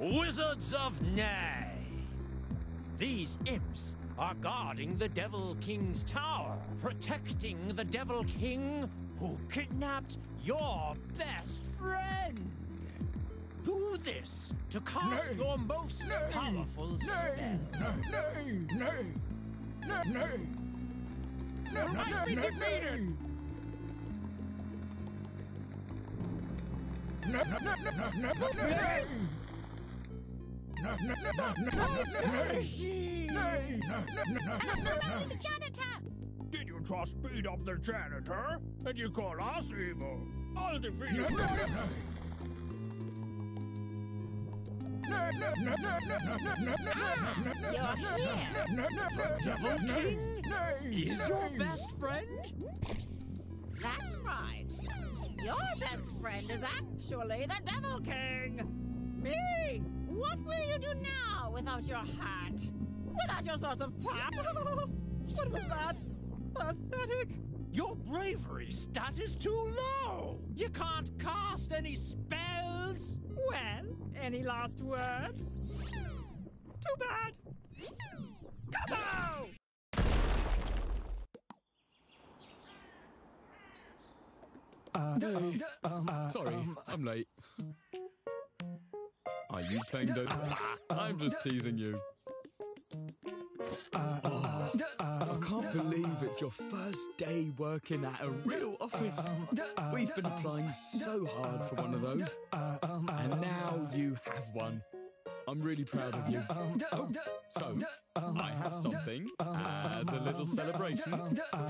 Wizards of Nay! These imps are guarding the Devil King's tower, protecting the Devil King who kidnapped your best friend. Do this to cast Nay! your most Nay! powerful spell. Nay! Nay! Nay! Nay! For I've been defeated! Did you trust beat up the janitor? And you call us evil? I'll defeat you! Devil King is your best friend? That's right. Your best friend is actually the Devil King! Me! What will you do now without your hat? Without your source of pop? what was that? Pathetic! Your bravery stat is too low! You can't cast any spells! Well, any last words? Too bad! Kazo! Uh, uh, um, uh, sorry, um, I'm late. Are you playing those? I'm just teasing you. I can't believe it's your first day working at a real office. We've been applying so hard for one of those, and now you have one. I'm really proud of you. Oh, so I have something as a little celebration.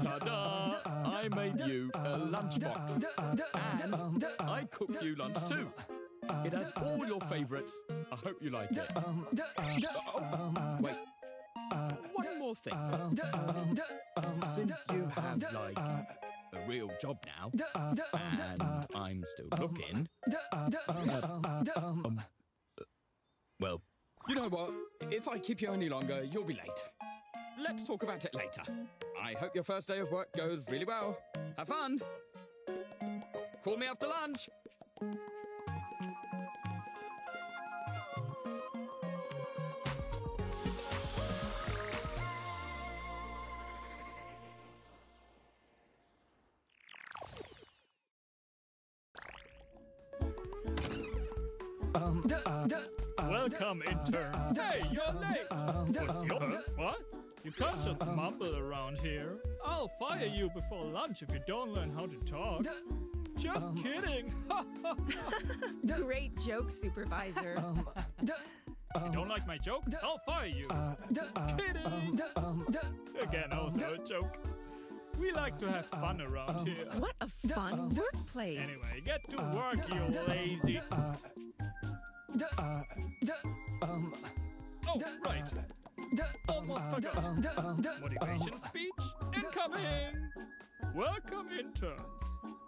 Ta-da! I made you a lunchbox, and I cooked you lunch too. It has all your favourites. I hope you like it. Oh, wait. One more thing. Since you have, like, a real job now, and I'm still looking, uh, um, well, you know what? If I keep you any longer, you'll be late. Let's talk about it later. I hope your first day of work goes really well. Have fun. Call me after lunch. Um, uh, Welcome, intern. Hey, you're late. What's your What? You can't just mumble around here. I'll fire you before lunch if you don't learn how to talk. Just um, kidding. Great joke, supervisor. Um, um, you don't like my joke? I'll fire you. Uh, uh, kidding. Uh, Again, also a joke. We like to have fun around here. What a fun workplace. Anyway, get to work, you lazy. Oh, right. Almost forgot. Motivation speech incoming. Welcome, interns.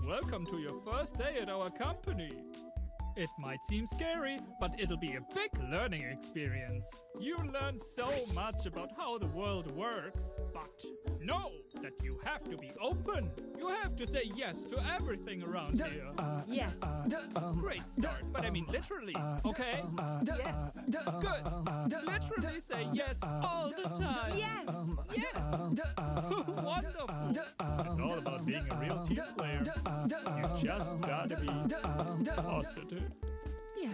Welcome to your first day at our company. It might seem scary, but it'll be a big learning experience. You learn so much about how the world works, but know that you have to be open. You have to say yes to everything around here. Yes. Great start, but I mean literally, okay? Yes. Good. Literally say yes all the time. Yes. Yes. Wonderful. It's all about being a real team player. You just gotta be positive. Yeah.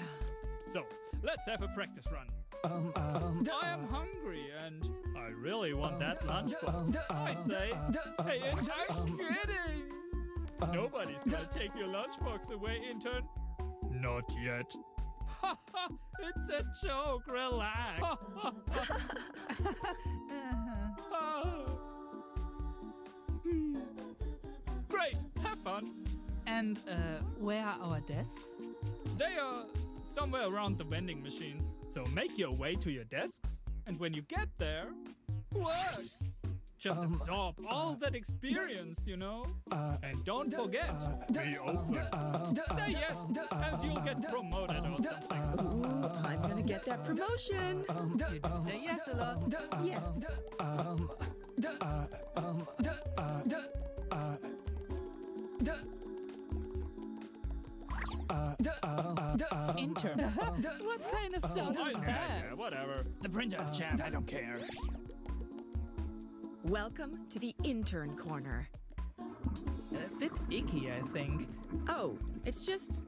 So, let's have a practice run. Um, um, I am hungry and I really want um, that lunchbox. Um, um, I say, hey, intern, kidding. Nobody's gonna take your lunchbox away, intern. Not yet. Ha ha! It's a joke. Relax. Great. Have fun. And uh, where are our desks? They are somewhere around the vending machines. So make your way to your desks, and when you get there, work. Just um, absorb uh, all that uh, experience, you know? Uh, and don't forget, be open. Say yes, and you'll get promoted or something. Ooh, I'm gonna get that promotion. You do say um, yes a lot. Yes. The intern. what kind of sound is yeah, that? yeah, whatever. The printer's jammed. I don't care. Welcome to the intern corner. A bit icky, I think. Oh, it's just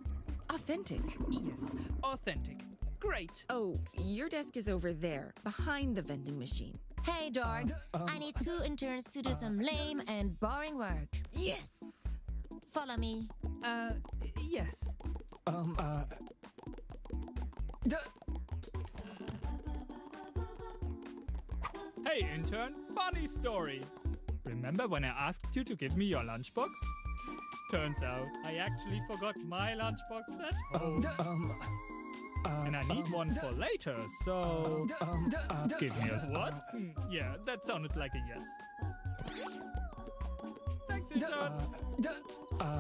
authentic. Yes, authentic. Great. Oh, your desk is over there, behind the vending machine. Hey, dogs. I need two interns to do some lame and boring work. Yes. Follow me. Uh, yes. Um, uh. Duh. Hey, intern, funny story. Remember when I asked you to give me your lunchbox? Turns out I actually forgot my lunchbox at home. Um, uh. and I need one for later, so. Give me a what? Hmm, yeah, that sounded like a yes. Thanks, intern. Hey,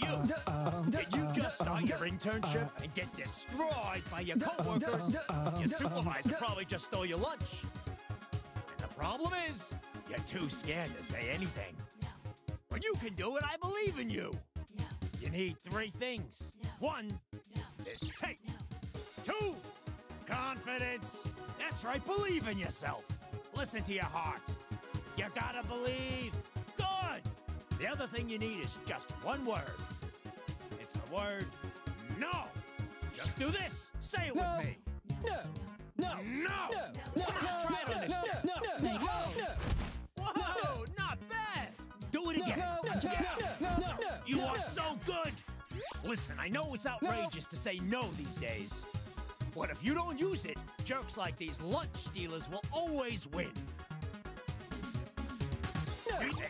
you! Did you just start your internship and get destroyed by your coworkers? Your supervisor probably just stole your lunch. And the problem is, you're too scared to say anything. But you can do it, I believe in you. You need three things. One is tape. Two, confidence. That's right, believe in yourself. Listen to your heart. You gotta believe. Good. The other thing you need is just one word. It's the word no. Just do this. Say it with me. No, no, No. no, Come on, try it on this. no, no, no, Whoa, not bad. Do it again. no, no, no, You are so good. Listen, I know it's outrageous to say no these days. But if you don't use it, jerks like these lunch stealers will always win.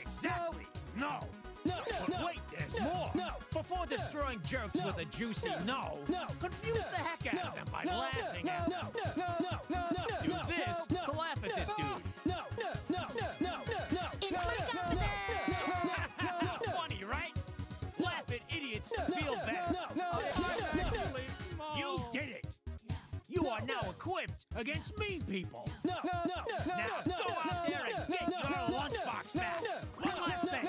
Exactly. No. no, But no, wait, there's no, more. no, Before destroying jerks no, with a juicy no, no, confuse the heck out of them by laughing at them. No, no, no, no, no, Do this to laugh at this dude. At idiots to feel bad. Actually small. You did it. You are now equipped against mean people. No, no, no, no, Now go out there and get your lunchbox back. One last thing.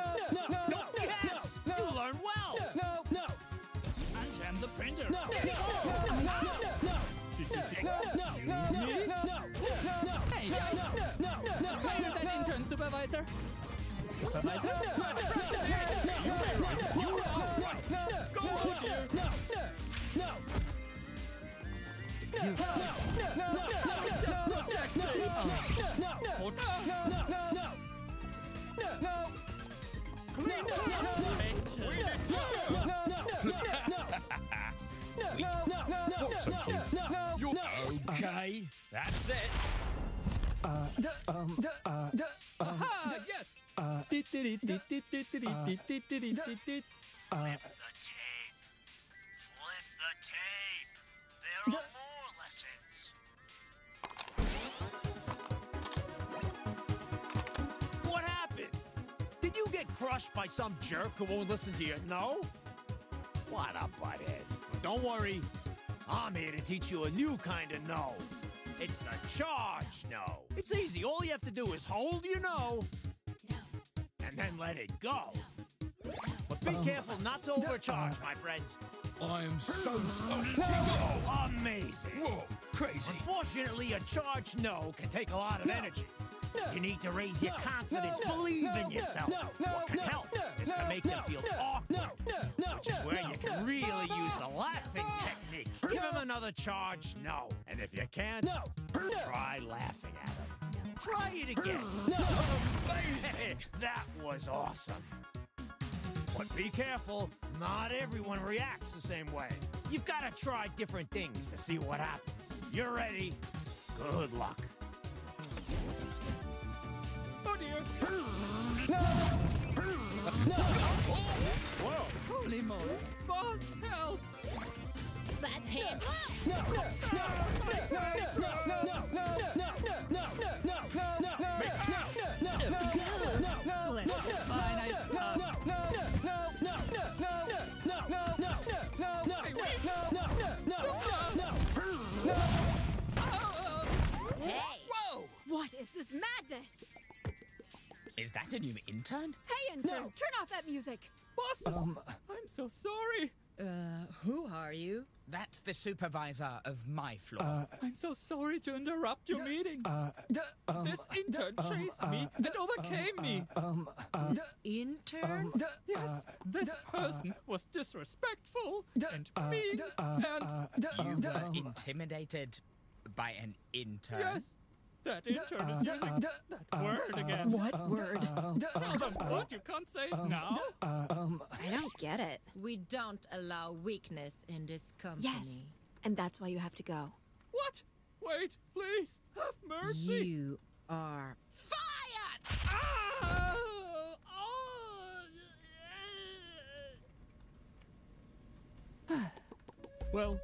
Yes, you learned well. no, no, Unjam the printer. no, no, no, Did you say no, excuse no, me? no, no, no, Hey, guys. no, no, no, Fire that intern, supervisor. Supervisor? Go Okay, that's it. Ah, yes. Flip the tape. Crushed by some jerk who won't listen to you. no? What a butthead. But don't worry. I'm here to teach you a new kind of no. It's the charge no. It's easy. All you have to do is hold your no and then let it go. But be um, careful not to overcharge, my friends. I am so sorry. Oh, amazing. Whoa, crazy. Unfortunately, a charge no can take a lot of energy. You need to raise your confidence, believe in yourself. what can help is to make them feel awkward, which is where you can really use the laughing technique. Give him another charge, no, and if you can't, try laughing at him. Try it again. Amazing. that was awesome. But be careful, not everyone reacts the same way. You've got to try different things to see what happens. You're ready. Good luck. Oh dear. Whoa. Holy moly. Boss, help. Bad hand. Fine, I stop. Hey! Whoa! What is this madness? Is that a new intern? Hey, intern, turn off that music. Boss, um, I'm so sorry. Uh, who are you? That's the supervisor of my floor. I'm so sorry to interrupt your meeting. this intern chased me and overcame me. This intern? Yes, this person was disrespectful and mean and you were intimidated by an intern. yes, that intern is using that word again. What word? Uh, Tell them what you can't say now. I don't get it. We don't allow weakness in this company. Yes, and that's why you have to go. What? Wait, please, have mercy. You are Fired! Ah! Oh! well,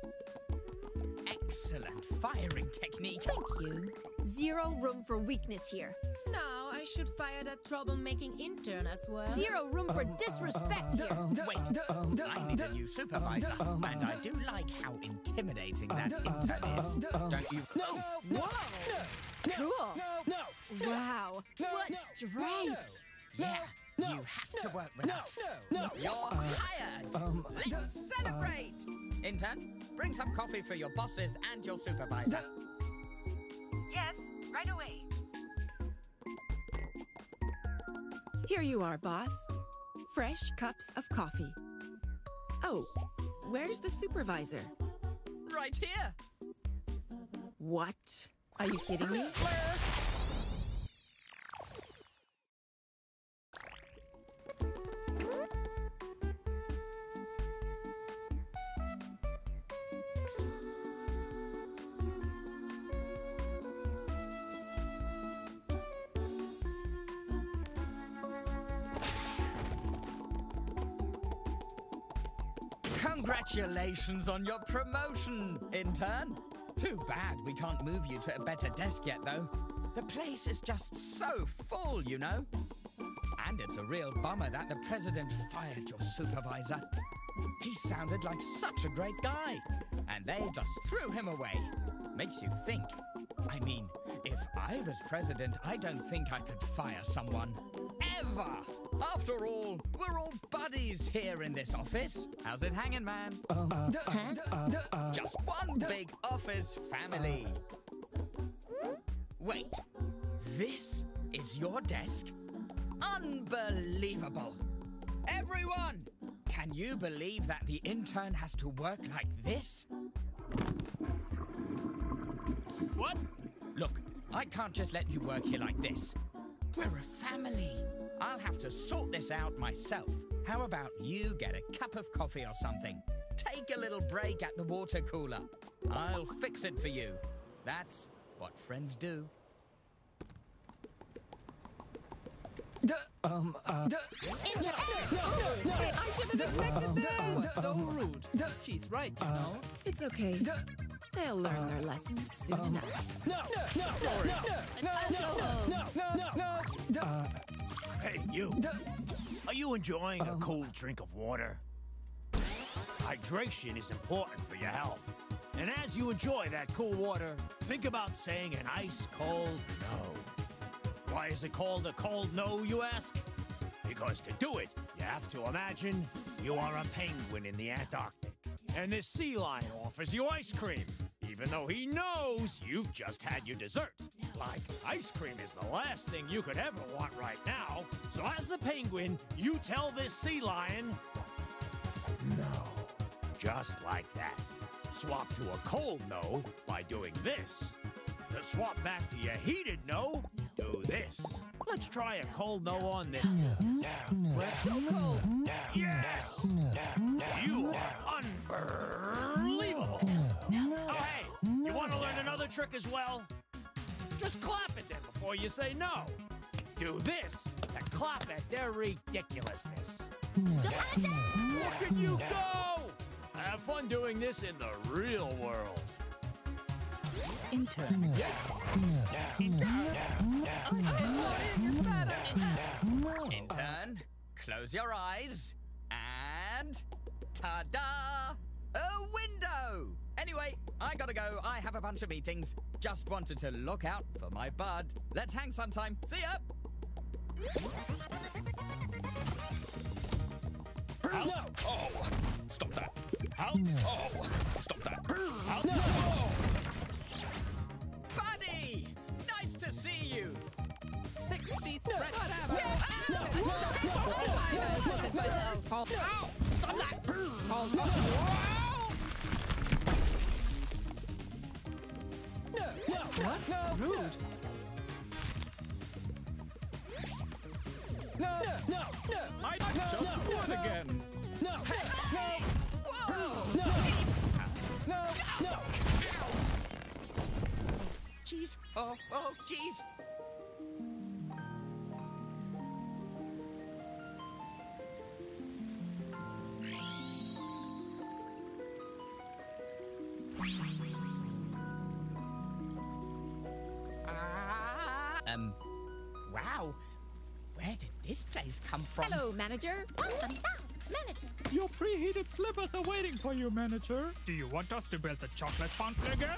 Excellent firing technique. Thank you. Zero room for weakness here. Now I should fire that troublemaking intern as well. Zero room for disrespect here. Wait, I need a new supervisor, and I do like how intimidating that intern is. Don't you? No! Cool. Wow. What strength. Yeah, you have to work with us. No, You're hired. Um, Let's uh, celebrate. Intern, bring some coffee for your bosses and your supervisor. Yes, right away. Here you are, boss. Fresh cups of coffee. Oh, where's the supervisor? Right here. What? Are you kidding me? Congratulations on your promotion, intern. Too bad we can't move you to a better desk yet, though. The place is just so full, you know. And it's a real bummer that the president fired your supervisor. He sounded like such a great guy, and they just threw him away. Makes you think. I mean, if I was president, I don't think I could fire someone. Ever! After all, we're all buddies here in this office. How's it hanging, man? Just one big office family. Wait, this is your desk? Unbelievable! Everyone, can you believe that the intern has to work like this? what? Look, I can't just let you work here like this. We're a family. I'll have to sort this out myself. How about you get a cup of coffee or something? Take a little break at the water cooler. I'll fix it for you. That's what friends do. Um, uh, the inter No I should have expected this. so rude. She's right, you know. It's okay. They'll learn their lessons soon enough. No, no, no, sorry. No, no, no, no, no, no. Uh, Hey, you. Are you enjoying a um, cold drink of water? Hydration is important for your health. And as you enjoy that cool water, think about saying an ice cold no. Why is it called a cold no, you ask? Because to do it, you have to imagine you are a penguin in the Antarctic. And this sea lion offers you ice cream, even though he knows you've just had your dessert. Like, ice cream is the last thing you could ever want right now. So, as the penguin, you tell this sea lion, no. Just like that. Swap to a cold no by doing this. To swap back to your heated no, do this. Let's try a cold no on this. Yes! You are unbelievable! Oh, hey, you want to learn another trick as well? Just clap at them before you say no. Do this to clap at their ridiculousness. Look at you go! Have fun doing this in the real world. Intern. Intern, close your eyes and ta da! A window! Anyway, I gotta go. I have a bunch of meetings. Just wanted to look out for my bud. Let's hang sometime. See ya! Out! Oh! Stop that! Out! Oh! Stop that! Out! Oh! To see you! Fix these spreads. What? No. Rude. No, no, no, no. I just won again. No, no, no, no, no. Jeez. Oh, oh, jeez. Ah, Um, wow. Where did this place come from? Hello, manager. Welcome back, manager. Your preheated slippers are waiting for you, manager. Do you want us to build the chocolate fountain again?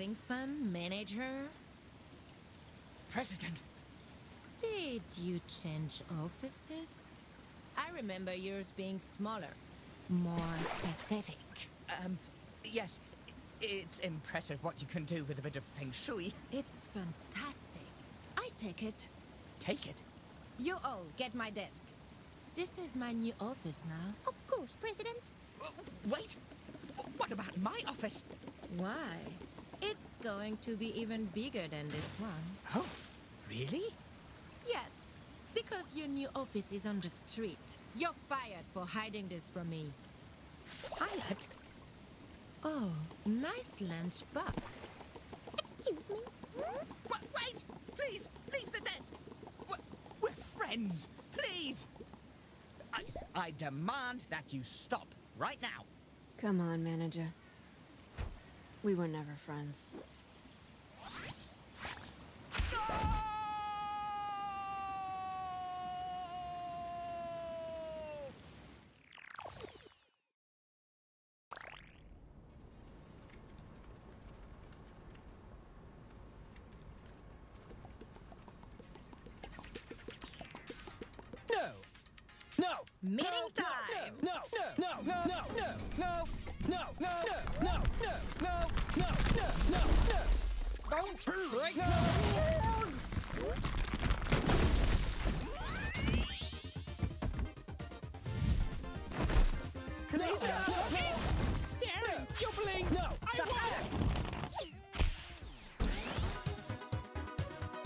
Having fun, manager? President. Did you change offices? I remember yours being smaller, more pathetic. Um, yes, it's impressive what you can do with a bit of feng shui. It's fantastic. I take it. Take it. You all get my desk. This is my new office now. Of course, President. Wait, what about my office? Why? It's going to be even bigger than this one. Oh, really? Yes, because your new office is on the street. You're fired for hiding this from me. Fired? Oh, nice lunchbox. Excuse me. Wa- wait! Please, leave the desk! We're, we're friends! Please! I, I demand that you stop right now. Come on, manager. We were never friends.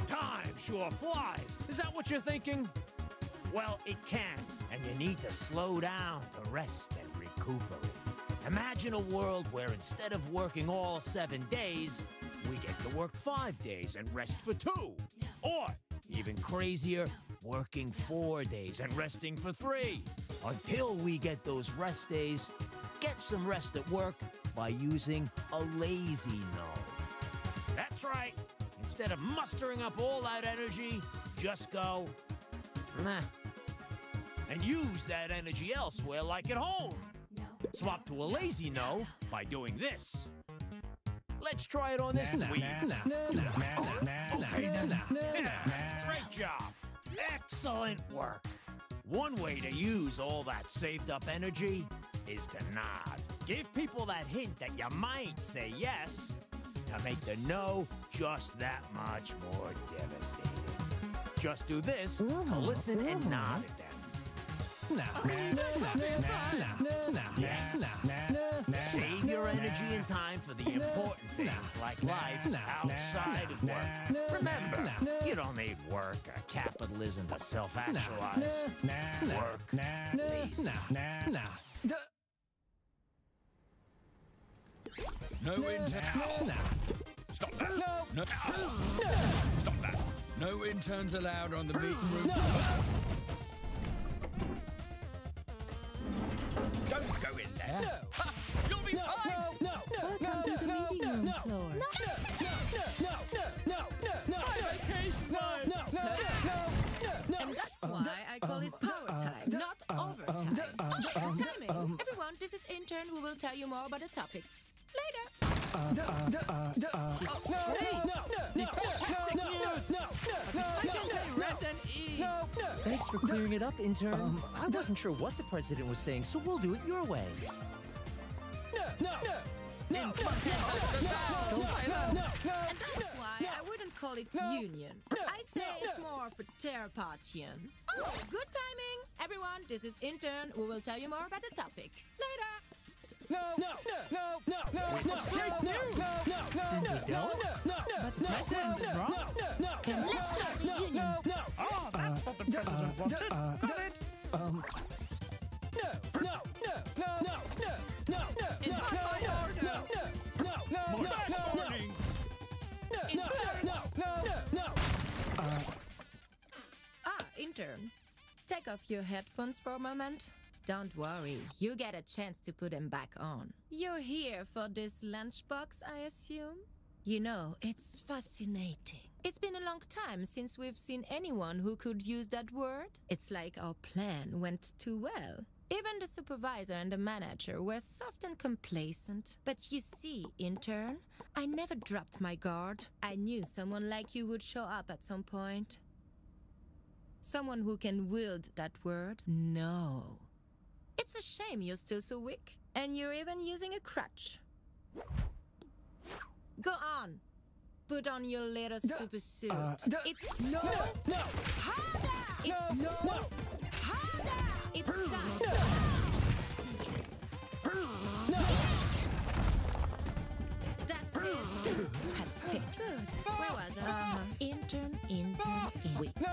Time sure flies. Is that what you're thinking? Well, it can, and you need to slow down to rest and recuperate. Imagine a world where instead of working all seven days, we get to work five days and rest for two. Or, even crazier, working four days and resting for three. Until we get those rest days, get some rest at work by using a lazy no. That's right. Instead of mustering up all that energy, just go, nah. And use that energy elsewhere, like at home. Swap to a lazy no by doing this. Let's try it on this dweeb. Okay, Great job. Excellent work. One way to use all that saved up energy is to nod. Give people that hint that you might say yes to make the no just that much more devastating. Just do this to listen and nod at them. Yes. Save your energy and time for the important things like life outside of work. Remember, you don't need work or capitalism to self-actualize. Work, lazy. No intent. Stop that. No. No. Stop that. No interns allowed on the meeting room. Don't go in there. No. Ha! You'll be No, fine. no, no, no, no, Welcome to the no, no, room no, floor. no, no, no, no, no, no, Vacation no, time. no, no, no, no, And that's why I call it power time, not overtime. Timing. Everyone, this is intern who will tell you more about the topic. Later. Thanks for clearing it up, intern. Um, I wasn't sure what the president was saying, so we'll do it your way. No. No. No. no, no, no. And that's why I wouldn't call it union. I say it's more for terpatien. Oh, good timing. Everyone, this is intern who will tell you more about the topic. Later. No, no, no, no, no, no, no, no, no, no, no, no, no, no, no, But the president is wrong. no, Then let's start the no, union. no, no, Oh, that's what the president wanted. Got it? no, no, no, no, no, no, no, no, no, no, order. no, no, no, no, More no, no, warning. no, no, no, no, no. Ah, intern. Take off your headphones for a moment. Don't worry, you get a chance to put them back on. You're here for this lunchbox, I assume? You know, it's fascinating. It's been a long time since we've seen anyone who could use that word. It's like our plan went too well. Even the supervisor and the manager were soft and complacent. But you see, intern, I never dropped my guard. I knew someone like you would show up at some point. Someone who can wield that word? No. It's a shame you're still so weak, and you're even using a crutch. Go on. Put on your little super suit. it's no, No, harder. It's no, no. harder. It's time. Yes. That's it. Had fit. Good. Where was I? Uh-huh. Intern, intern, weak.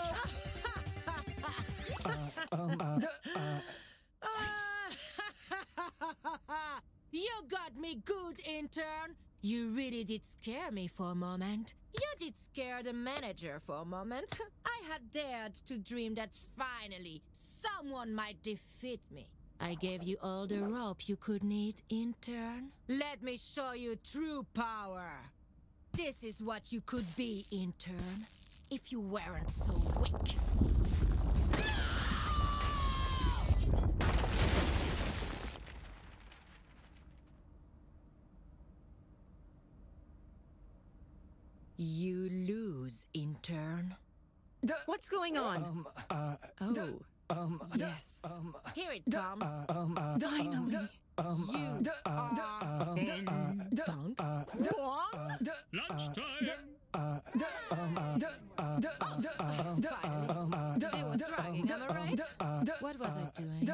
you got me good, intern. You really did scare me for a moment. You did scare the manager for a moment. I had dared to dream that finally someone might defeat me. I gave you all the rope you could need, intern. Let me show you true power. This is what you could be, intern, if you weren't so weak. You lose, intern. What's going on? Um, uh, oh, Yes. Here it comes. Finally. you are Bunk? Wrong? Lunchtime! Finally. The day was dragging, am I right? What was I doing?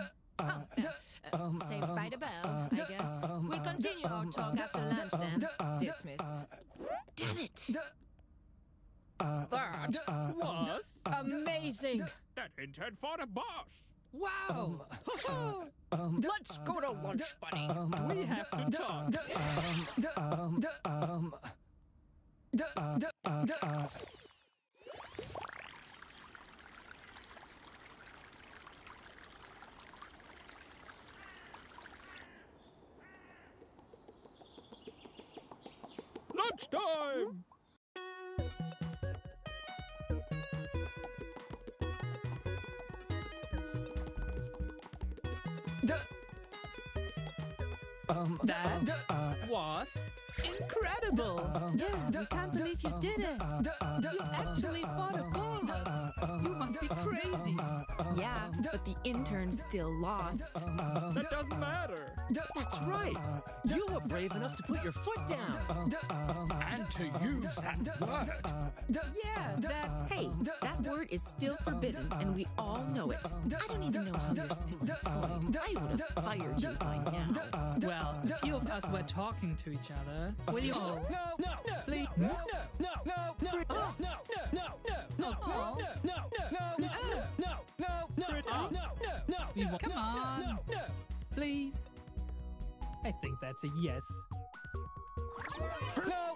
Oh, uh, um, um, uh, saved by the bell, I um, guess. We'll continue our talk after lunch then. Uh, uh, Dismissed. Uh, Damn it. That was Amazing. that intern for the boss. Wow. Let's go to lunch, buddy. We have to talk. Lunchtime! Duh. Um, that uh, was incredible. Yeah, we can't believe you did it. You actually fought a boss. You must be crazy. Yeah, but the intern still lost. That doesn't matter. That's right. You were brave enough to put your foot down. And to use that word. Yeah, that. Hey, that word is still forbidden, and we all know it. I don't even know how you're still employed. I would have fired you by now. Well, a few of us were talking to each other. Will you all? No, no, no, Please. no, no, no, no, no, no, no, no, no, Oh. no, no, no, no, no, no, no, no, no, no, We no, wa- Come no, on. no, no. Please. I think that's a yes. No,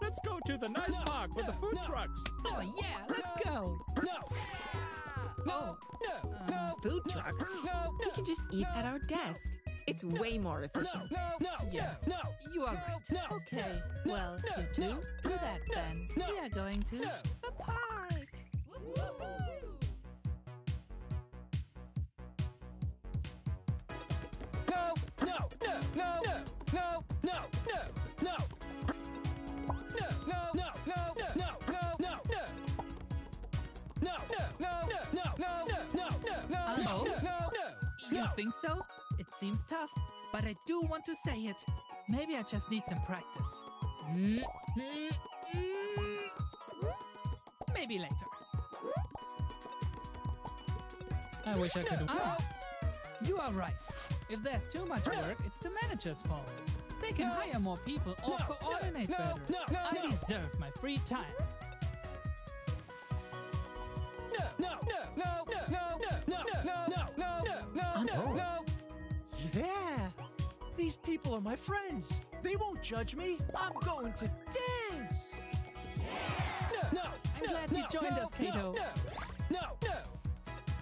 Let's go to the nice park with the food trucks. Oh yeah, let's go. no, Oh, no, no, Food trucks. no, We can just eat at our desk. It's way more efficient. no, no, Yeah. no, you are no, right. no, Okay, well, you two, do that then. no, We are going to no. the park. No, no, no, no, no, no, no, no, no. No, no, no, no, no, no, no, no. No, no, no, no, no, no, no, no, no, Oh? no, no, You no. think so? Seems tough, but I do want to say it. Maybe I just need some practice. Maybe later. I wish I could. Ah, you are right. If there's too much work, it's the manager's fault. They can hire more people or No, coordinate no, better. no, no, I no. deserve my free time. People are my friends. They won't judge me. I'm going to dance. No, no, I'm glad you joined us, Kato. No, no, no.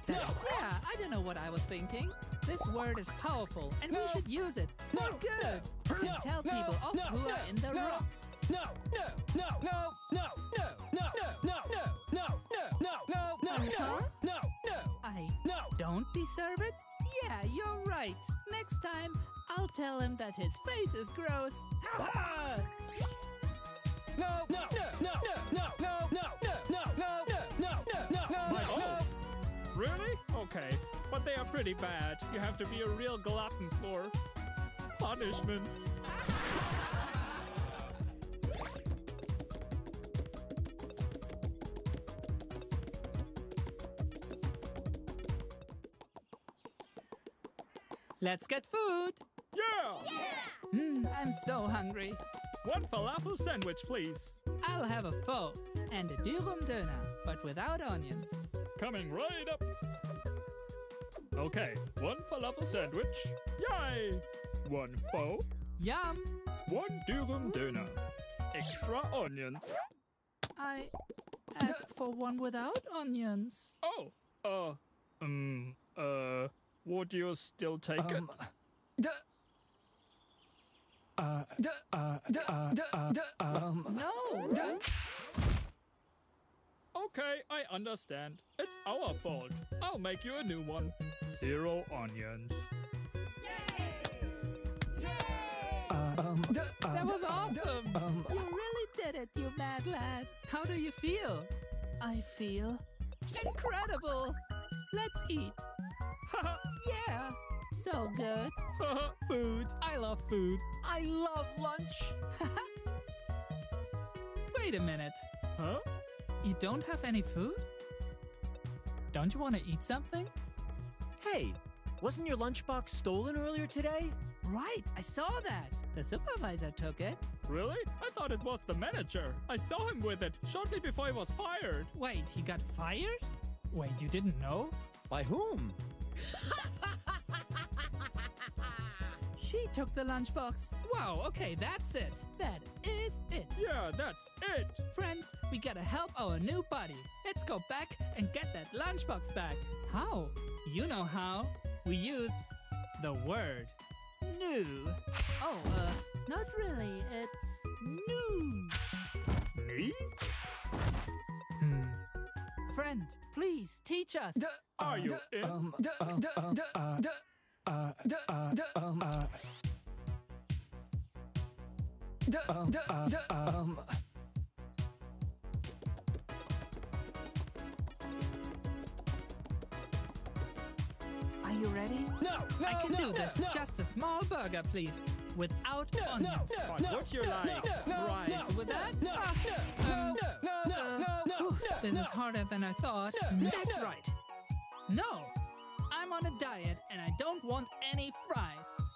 no. Yeah, I don't know what I was thinking. This word is powerful, and we should use it for good. No, To tell no, people off no, who no, are in the no, wrong. No, no, no, no, no, no, no, no, no, no, no, no, no, no, no, no, I no. don't deserve it? Yeah, you're right. Next time, I'll tell him that his face is gross. Ha no, no, no, no, no, no, no, no, no, no, no, no, no, no. Really? Okay. But they are pretty bad. You have to be a real glutton for punishment. Let's get food. Yeah! Mm, I'm so hungry. One falafel sandwich, please. I'll have a pho and a durum döner, but without onions. Coming right up. Okay, one falafel sandwich. Yay! One pho, Yum! one durum döner. Extra onions. I asked for one without onions. Oh, uh, um, uh, would you still take it? The uh, the uh, the uh, the uh, the um. No. Okay, I understand. It's our fault. I'll make you a new one. Zero onions. um, the, uh, That was uh, awesome! um, You really did it, you mad lad. How do you feel? I feel incredible. let's eat. yeah, so good. food. I love food. I love lunch. Wait a minute. Huh? You don't have any food? Don't you want to eat something? Hey, wasn't your lunchbox stolen earlier today? Right, I saw that. The supervisor took it. Really? I thought it was the manager. I saw him with it shortly before he was fired. Wait, he got fired? Wait, you didn't know? By whom? She took the lunchbox. Wow, okay, that's it. That is it. Yeah, that's it. Friends, we gotta help our new buddy. Let's go back and get that lunchbox back. How? You know how. We use the word new. Oh, uh, not really. It's new. Me? Friend, please teach us. Are you in? Um, um, um, uh, uh, um, Are you ready? No, no, I can no, do this. no. Just a small burger, please. Without no, onions. no, But would you like no, fries no, with that? No, Ah, no, um, no, no, no, no, no, no, this no. is harder than I thought. No, That's no. right. No, I'm on a diet and I don't want any fries.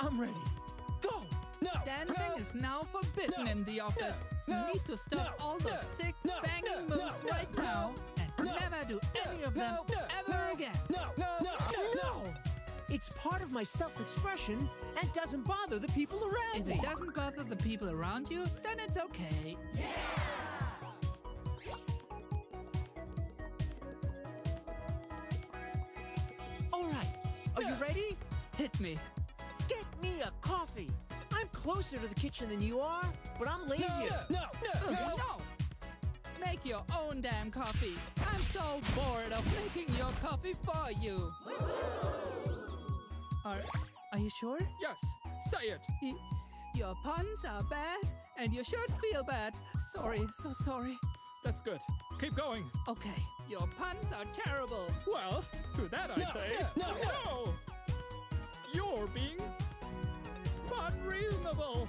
I'm ready. Go. No. Dancing no. is now forbidden No, in the office. no, you need to stop no, all those no, sick no, banging no, moves no, right no, now and no, never do any of them no, no, ever no, again. No, no, no, no. It's part of my self-expression and doesn't bother the people around If me. If it doesn't bother the people around you, then it's okay. Yeah! All right. Are you ready? Hit me. Get me a coffee. I'm closer to the kitchen than you are, but I'm lazier. No, No. No. no! Make your own damn coffee. I'm so bored of making your coffee for you. Are, are you sure? Yes, say it. Y- your puns are bad, and you should feel bad. Sorry, so sorry. That's good. Keep going. Okay, your puns are terrible. Well, to that I No, say, no, no, no. You're being unreasonable.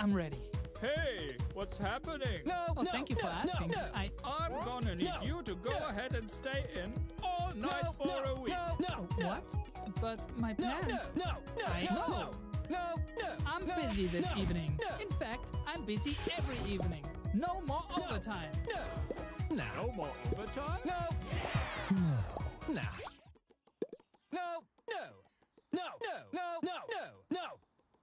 I'm ready. Hey, what's happening? No, Oh, no, thank you for no, asking. No, no. I I'm gonna need No, you to go no, ahead and stay in all night no, for no, a week. No, no, no, what? But my plans. no, no, I no, know. no, no, I'm no, busy this no, evening. no, In fact, I'm busy every evening. No more overtime. No, No more overtime? no, no. no, no, no, no, no, no, no, no,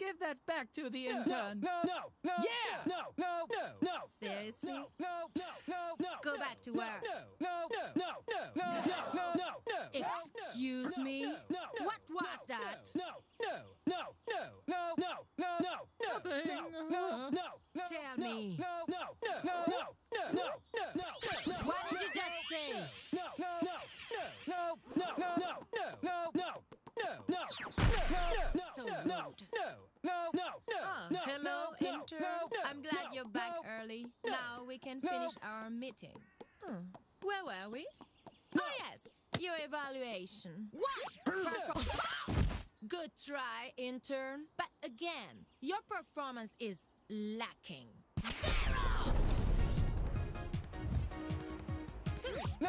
Give that back to the intern. No, no, no. Yeah. No, no, no, no. Seriously? No, no, no, no, no. Go no, back to no, work. No, no, no, no, no, no, no, no, no. Excuse no, me? no, no, What no, was no, that? No, no, no, no, no, no, no, no, no, Nothing. no, no, no, no. Tell no, me. No, no, no, no, no, no, no, no, no. What did you just say? No, no, no, no, no, no, no, no, no, no, no, no, no, So no, rude. no, no, no, Oh, no, hello, no, no, intern. no, I'm glad no, you're back no, early. no, Now we can no. finish our meeting. Hmm. Where were we? Oh, yes, your evaluation. What? Good try, intern. But again, your performance is lacking. Zero! Two. No.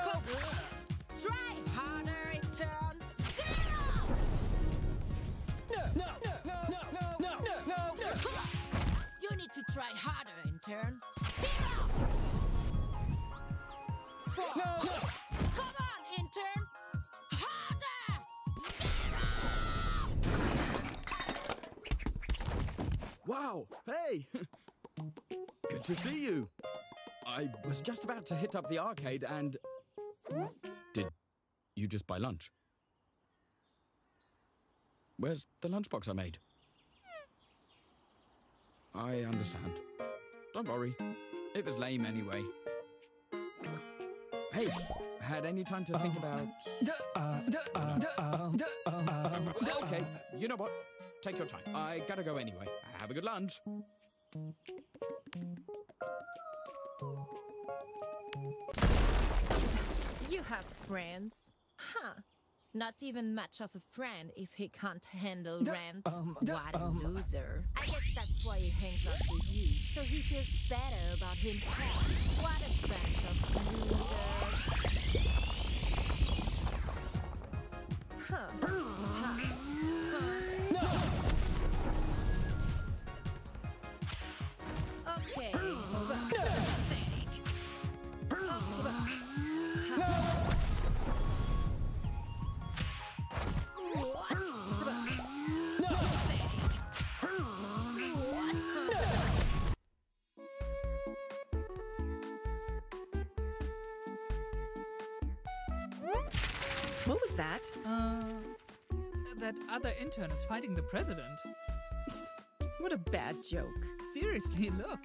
Try harder, intern. Zero! no, no, no, no, no, need to try harder, intern. Zero! Four. No, no. Come on, intern! Harder! Zero! Wow. Hey. Good to see you. I was just about to hit up the arcade and. Did you just buy lunch? Where's the lunchbox I made? I understand. Don't worry. It was lame anyway. Hey, had any time to think about. Okay, you know what? Take your time. I gotta go anyway. Have a good lunch. You have friends? Huh. Not even much of a friend if he can't handle rent. Um, what a um, loser. I guess that's why he hangs on to you. So he feels better about himself. What a bunch of losers. Huh. That other intern is fighting the president. What a bad joke. Seriously, look.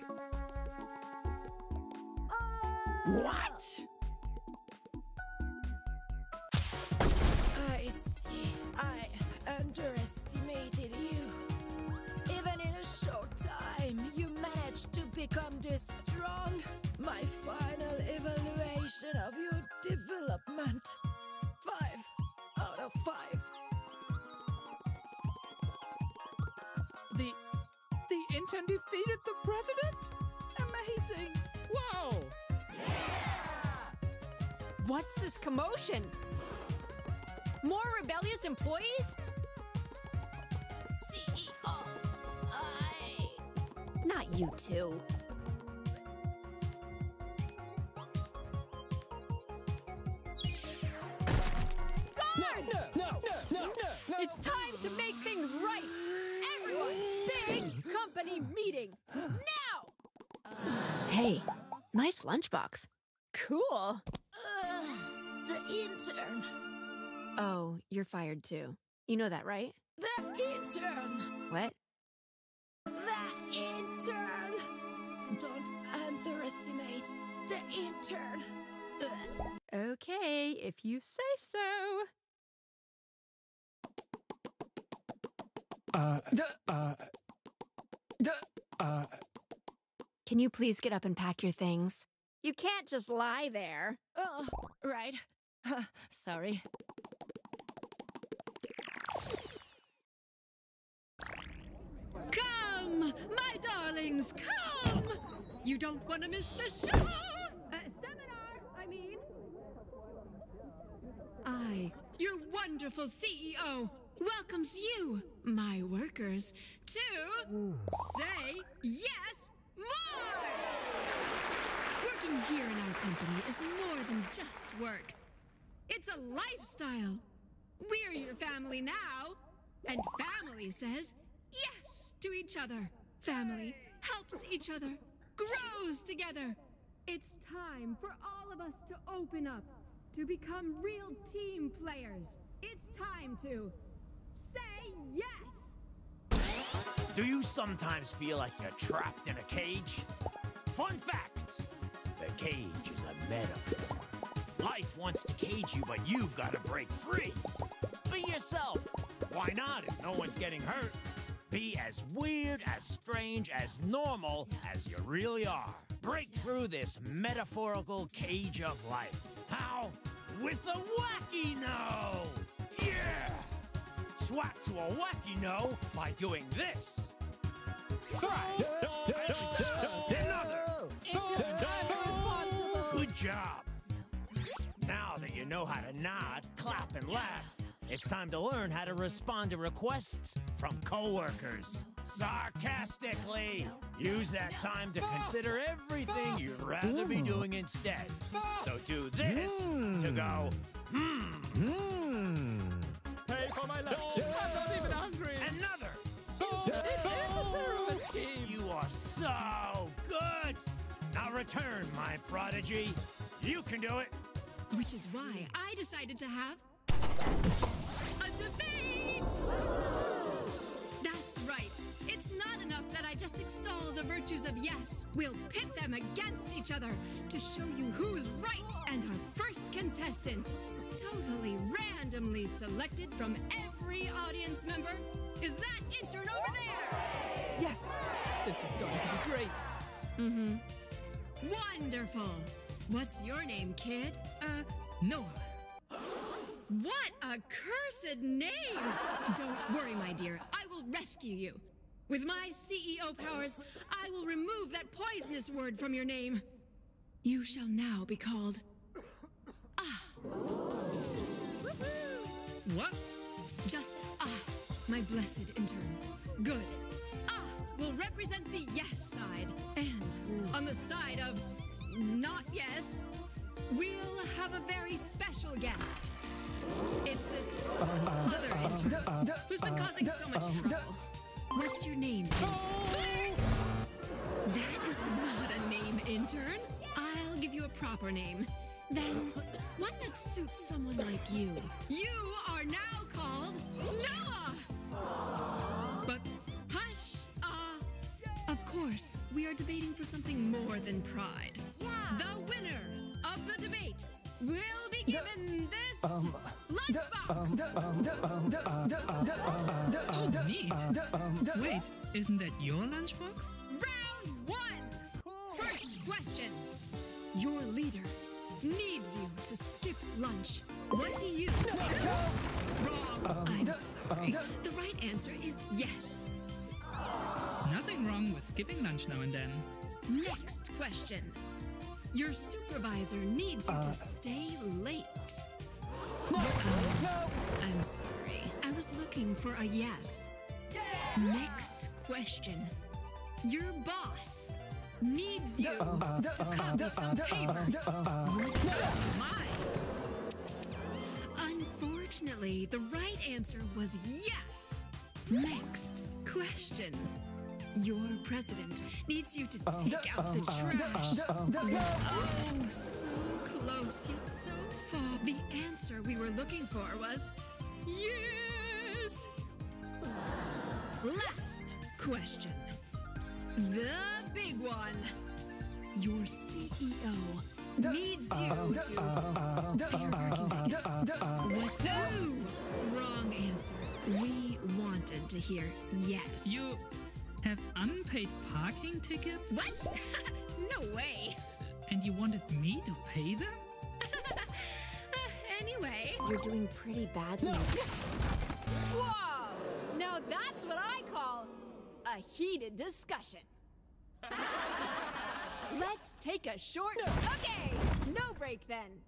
What? I see. I underestimated you. Even in a short time, you managed to become this strong. My final evaluation of your development. Five out of five. The defeated the president? Amazing! Wow! What's this commotion? More rebellious employees? CEO, I. Not you two. Guards! No, no, no, no, no. It's time to make things right! Everyone, meeting! Now! Hey, nice lunchbox. Cool. Uh, the intern. Oh, you're fired too. You know that, right? The intern. What? The intern. Don't underestimate the intern. Ugh. Okay, if you say so. Uh, uh, uh, Can you please get up and pack your things? You can't just lie there. Oh, right. Sorry. Come, my darlings, come! You don't want to miss the show! Uh, seminar, I mean. I, your wonderful CEO, welcomes you, my workers, to say yes more! Working here in our company is more than just work. It's a lifestyle. We're your family now, and family says yes to each other. Family helps each other, grows together. It's time for all of us to open up, to become real team players. It's time to say yes. Do you sometimes feel like you're trapped in a cage? Fun fact the cage is a metaphor. Life wants to cage you, but you've got to break free. Be yourself. Why not if no one's getting hurt? Be as weird, as strange, as normal as you really are. Break through this metaphorical cage of life. How? With a wacky no! Yeah! Swap to a wacky no by doing this. Try. Another. Good job. Now that you know how to nod, clap, and laugh, it's time to learn how to respond to requests from coworkers. Sarcastically. Use that time to consider everything you'd rather be doing instead. So do this to go, hmm. Pay for my lunch. I'm not even hungry. Another. It is a pyramid scheme! You are so good. Now return, my prodigy. You can do it. Which is why I decided to have a debate! That's right. It's not enough that I just extol the virtues of yes. We'll pit them against each other to show you who's right. And our first contestant, totally randomly selected from every audience member, is that intern over there! Yes! This is going to be great. Mm-hmm. Wonderful! What's your name, kid? Uh, Noah. What a cursed name! Don't worry, my dear. I will rescue you. With my CEO powers, I will remove that poisonous word from your name. You shall now be called. Ah. What? Just ah, my blessed intern. Good. Ah will represent the yes side. And on the side of not yes, we'll have a very special guest. It's this other intern who's been causing so much trouble. What's your name, intern? That is not a name, intern. I'll give you a proper name. Then, one that suits someone like you. You are now called Noah! But hush! Uh, of course, we are debating for something more than pride. Yeah. The winner of the debate will be given this lunchbox! Oh, neat. Wait, isn't that your lunchbox? Round one! First question. Your leader needs you to skip lunch. What do you use? Wrong. Um, I'm sorry. Um, the right answer is yes. Nothing wrong with skipping lunch now and then. Next question. Your supervisor needs you to uh. stay late. Um, no, I'm sorry. I was looking for a yes. Next question. Your boss needs you to copy some papers. My. Unfortunately, the right answer was yes. Next question. Your president needs you to take out the trash. Oh, so close, yet so far. The answer we were looking for was yes. Last question. The big one. Your CEO needs you to pay your parking tickets. What? No! Wrong answer. We wanted to hear yes. You have unpaid parking tickets? What? no way. And you wanted me to pay them? anyway. You're doing pretty badly. Whoa! Now that's what I call a heated discussion. Let's take a short. Okay, no break then.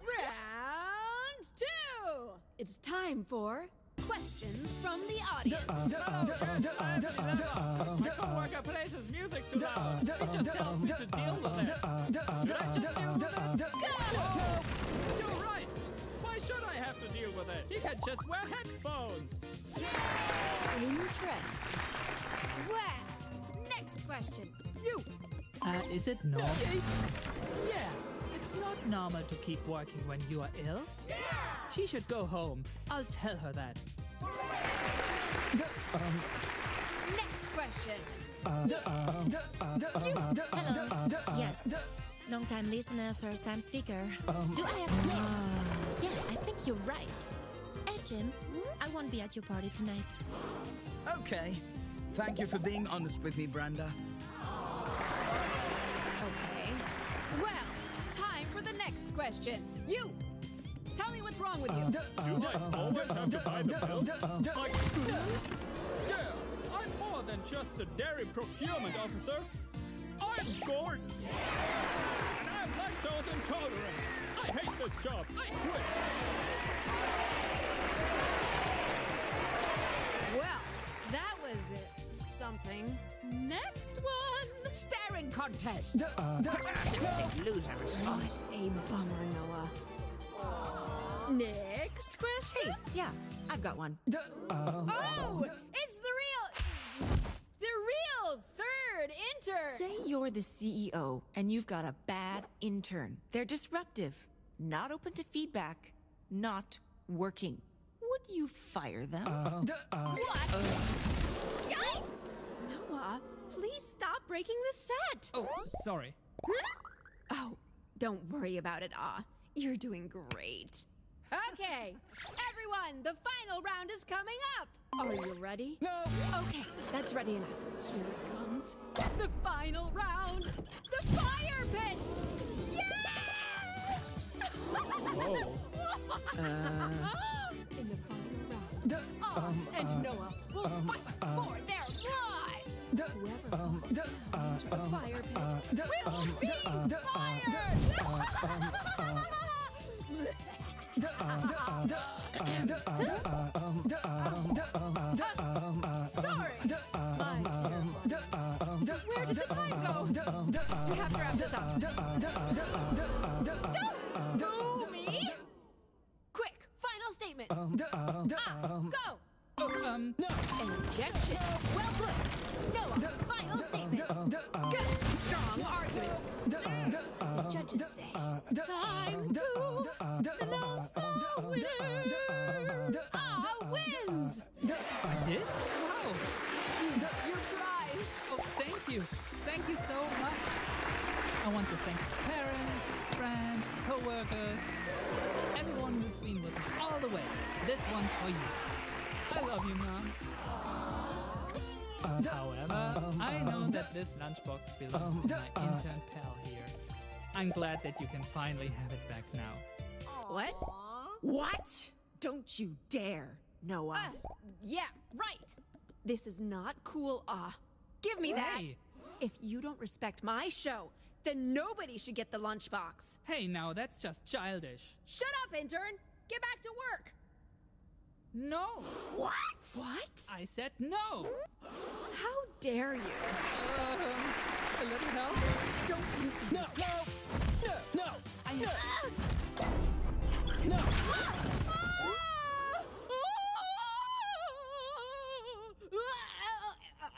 Round two. It's time for questions from the audience. My coworker plays his music too loud. He just tells me to deal with it. Should I just deal with it? Whoa! You're right. Why should I have to deal with it? He can just wear headphones. Interesting. Well, next question. You. Uh, is it normal? Yeah, it's not normal to keep working when you are ill. Yeah. She should go home. I'll tell her that. Um, next question. Uh, uh, Hello. Uh, yes. Long time listener, first time speaker. Um, Do I have. yeah, I think you're right. Hey, Jim, I won't be at your party tonight. Okay. Thank you for being honest with me, Brenda. Okay. Well, time for the next question. You. Tell me what's wrong with you. Uh, uh, Do I uh, always have to buy the milk? Yeah, I'm more than just a dairy procurement officer. I'm Gordon. And I'm lactose intolerant. I hate this job. I quit. Something. Next one. Staring contest. Classic loser response. A bummer, Noah. Next question. Hey, yeah, I've got one. Oh, it's the real, the real third intern. Say you're the CEO, and you've got a bad intern. They're disruptive, not open to feedback, not working. Would you fire them? what? Yikes! Noah, please stop breaking the set. Oh, sorry. Oh, don't worry about it, Ah. You're doing great. Okay, everyone, the final round is coming up. Are you ready? No. Okay, that's ready enough. Here it comes. The final round. The fire pit. Yes! Whoa. In the final round, Ah and Noah will fight for their lives. Whoever down to the fire pit will be Sorry, my dear ones. Where did the time go? We have to wrap this up. Don't boo me! Quick, final statements. Ah, go! Oh, um, Injection. Well put. Noah, final statement. Good, strong arguments. The judges say, time to announce the winner. Ah wins. I did? Wow. Your prize. Oh, thank you. Thank you so much. I want to thank parents, friends, co-workers, everyone who's been with me all the way. This one's for you. I love you, Mom. Uh, however, uh, um, I know uh, that this lunchbox belongs to my intern pal here. I'm glad that you can finally have it back now. What? What? Don't you dare, Noah. Uh, yeah, right. This is not cool, Ah. Give me that. If you don't respect my show, then nobody should get the lunchbox. Hey, now that's just childish. Shut up, intern. Get back to work. No! What? What? I said no! How dare you? Um, a little help? Don't you No, no, no, no, no, no.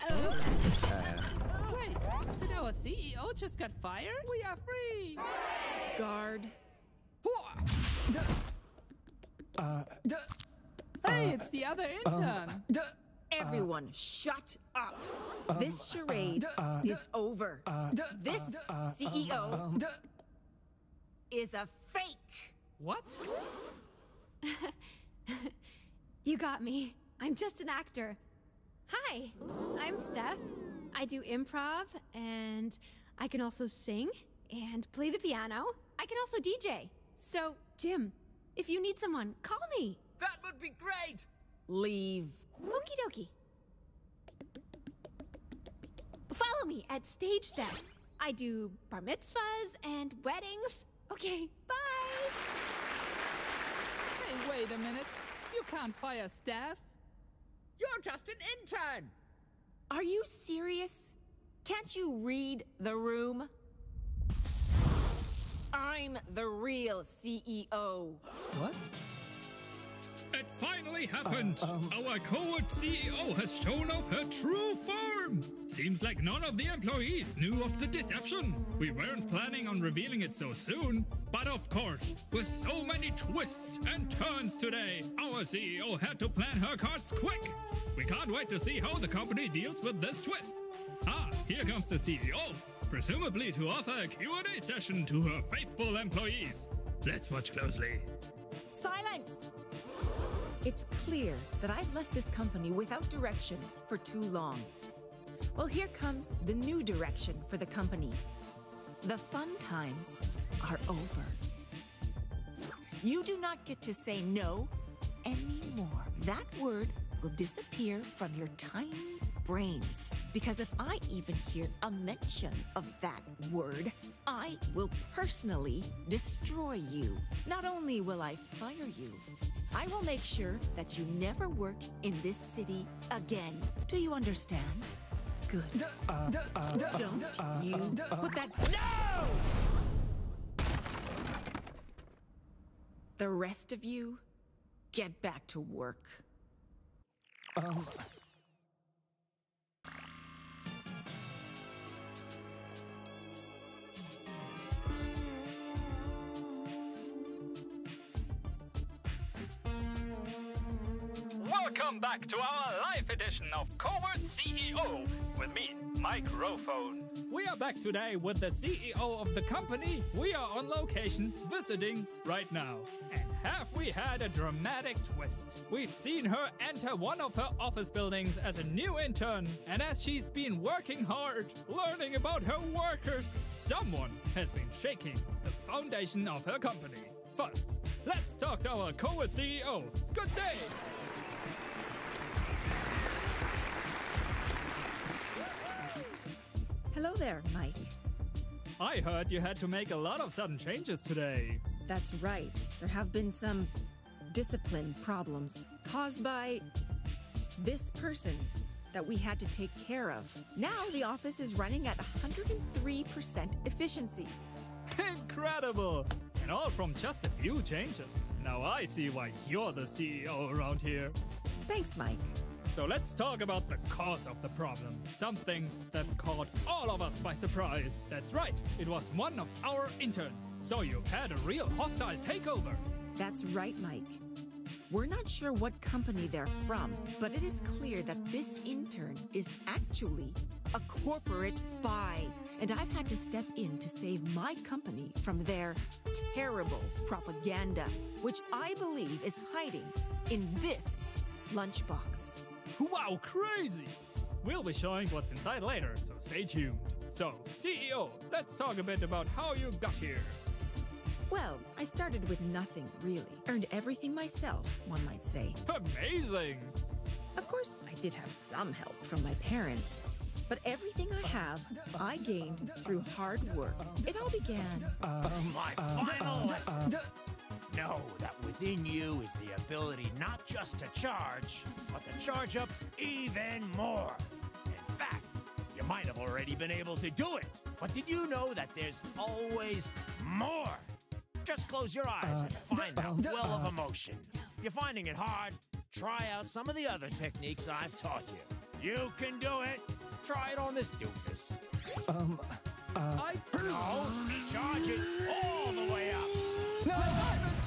Wait, did our CEO just got fired? We are free! Guard. Uh, hey, it's the other uh, intern! Um, uh, Everyone, shut up. Um, this charade is over. This um, CEO is a fake. What? You got me. I'm just an actor. Hi, I'm Steph. I do improv and I can also sing and play the piano. I can also DJ. So, Jim, if you need someone, call me. That would be great! Leave. Okie dokie. Follow me at Stage Steph. I do bar mitzvahs and weddings. Okay, bye. Hey, wait a minute. You can't fire staff. You're just an intern! Are you serious? Can't you read the room? I'm the real CEO. What? It finally happened! Our coward CEO has shown off her true form! Seems like none of the employees knew of the deception. We weren't planning on revealing it so soon, but of course, with so many twists and turns today, our CEO had to plan her cards quick. We can't wait to see how the company deals with this twist. Ah, here comes the CEO, presumably to offer a Q&A session to her faithful employees. Let's watch closely. Silence! It's clear that I've left this company without direction for too long. Well, here comes the new direction for the company. The fun times are over. You do not get to say no anymore. That word will disappear from your tiny brains. Because if I even hear a mention of that word, I will personally destroy you. Not only will I fire you, I will make sure that you never work in this city again. Do you understand? Good. Don't you put that. No! The rest of you, get back to work. Welcome back to our live edition of Covert CEO with me, Microphone. We are back today with the CEO of the company. We are on location visiting right now. And have we had a dramatic twist? We've seen her enter one of her office buildings as a new intern, and as she's been working hard, learning about her workers, someone has been shaking the foundation of her company. First, let's talk to our co-ed CEO. Good day! Hello there, Mike. I heard you had to make a lot of sudden changes today. That's right. There have been some discipline problems caused by this person that we had to take care of. Now the office is running at 103% efficiency. Incredible! And all from just a few changes. Now I see why you're the CEO around here. Thanks, Mike. So let's talk about the cause of the problem. Something that caught all of us by surprise. That's right, it was one of our interns. So you've had a real hostile takeover. That's right, Mike. We're not sure what company they're from, but it is clear that this intern is actually a corporate spy. And I've had to step in to save my company from their terrible propaganda, which I believe is hiding in this lunchbox. Wow, crazy! We'll be showing what's inside later, so stay tuned. So, CEO, let's talk a bit about how you got here. Well, I started with nothing, really. Earned everything myself, one might say. Amazing! Of course, I did have some help from my parents. But everything I have, I gained through hard work. It all began. Uh, my uh, uh, final lesson. Know that within you is the ability not just to charge, but to charge up even more. In fact, you might have already been able to do it. But did you know that there's always more? Just close your eyes and find that well of emotion. If you're finding it hard, try out some of the other techniques I've taught you. You can do it. Try it on this doofus. Um, uh. I no, charge it all the way up.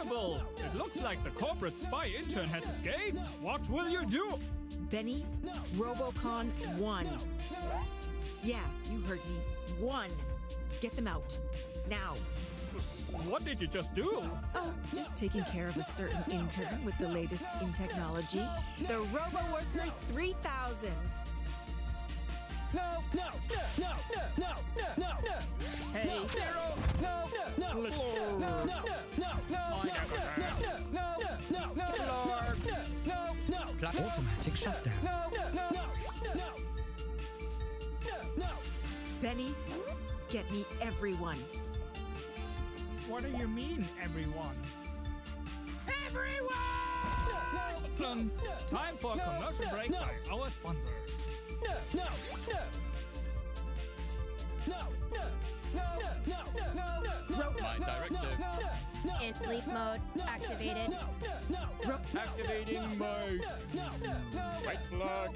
Incredible! It looks like the corporate spy intern has escaped. What will you do? Benny, Robocon 1. Yeah, you heard me. One. Get them out. Now. What did you just do? Oh, just taking care of a certain intern with the latest in technology. The RoboWorker 3000. No, no, no, no, no, no, no, no. Hey, no, Zero. No, no, no, Let's no, go. no, no, no, no, no, no, no, no, Automatic shutdown. no, no, no, no, no, no, no. Benny, get me everyone. What do you mean, everyone? Everyone! Um, time for a commercial break by our sponsors. No, no, no. No, no, no, no, no, no, no. My directive. In sleep mode activated. Activating mode. White flag.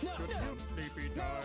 Good sleepy dog.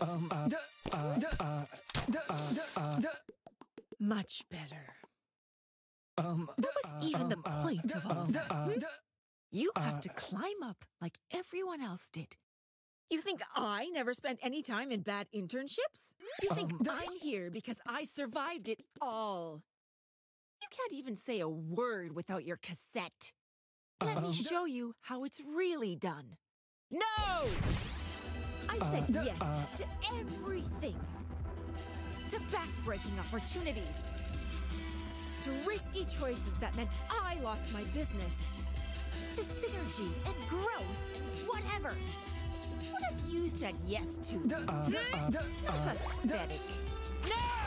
Um, uh, uh, Much better. Um, What was even the point of all that? hmm? You have to climb up like everyone else did. You think I never spent any time in bad internships? You think I'm here because I survived it all? You can't even say a word without your cassette. Let me Um, show you how it's really done. No! I said Uh, yes uh, to everything. To backbreaking opportunities. To risky choices that meant I lost my business. To synergy and growth. Whatever. What have you said yes to? uh? Pathetic. No!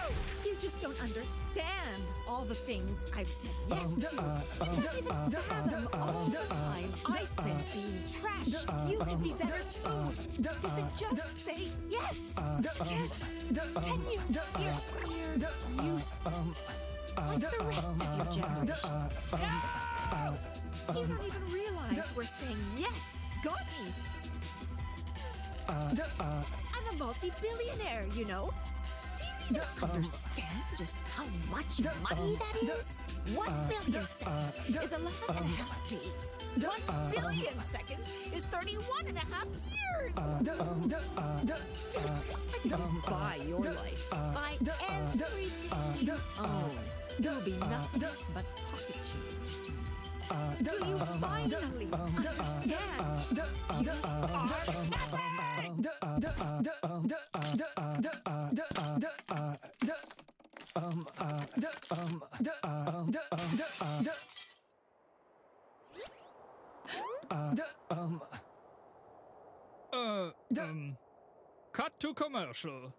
Just don't understand all the things I've said yes Um, to. uh, You um, can't even uh, fathom uh, uh all uh, the uh, time uh, I uh, spent being trash. uh, You could be um, better too. uh, You could just say yes. uh, But you can't. Can you? You're, you're um, useless. Like the rest um, of your generation. Um, no! You don't even realize we're saying yes. Got me. I'm a multi-billionaire, you know. Understand just how much money that is? One billion seconds is 11 and a half days. One billion seconds is 31 and a half years. I could just buy your life. Buy everything you own. There'll be nothing but pocket change. Do you finally understand? You are nothing! Uh, um, cut to commercial.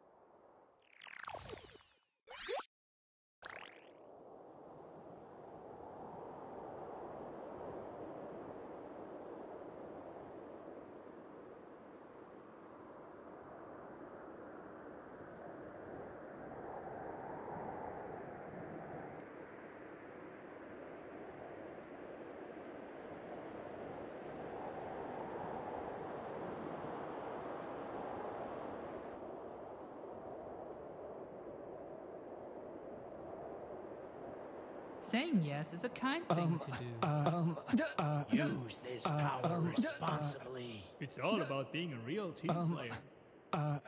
Saying yes is a kind thing to do. Use this power responsibly. It's all about being a real team player.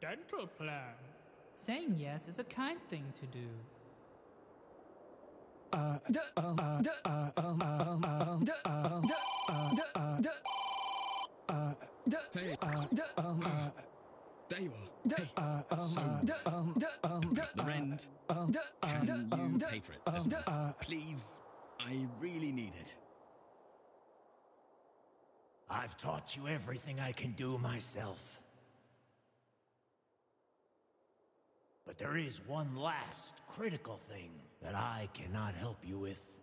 Dental plan. Saying yes is a kind thing to do. Hey, uh, Uh, there um, uh, um, um, uh, you are. Hey, so, about the rent, can you pay for it this month? Please, I really need it. I've taught you everything I can do myself. But there is one last critical thing that I cannot help you with.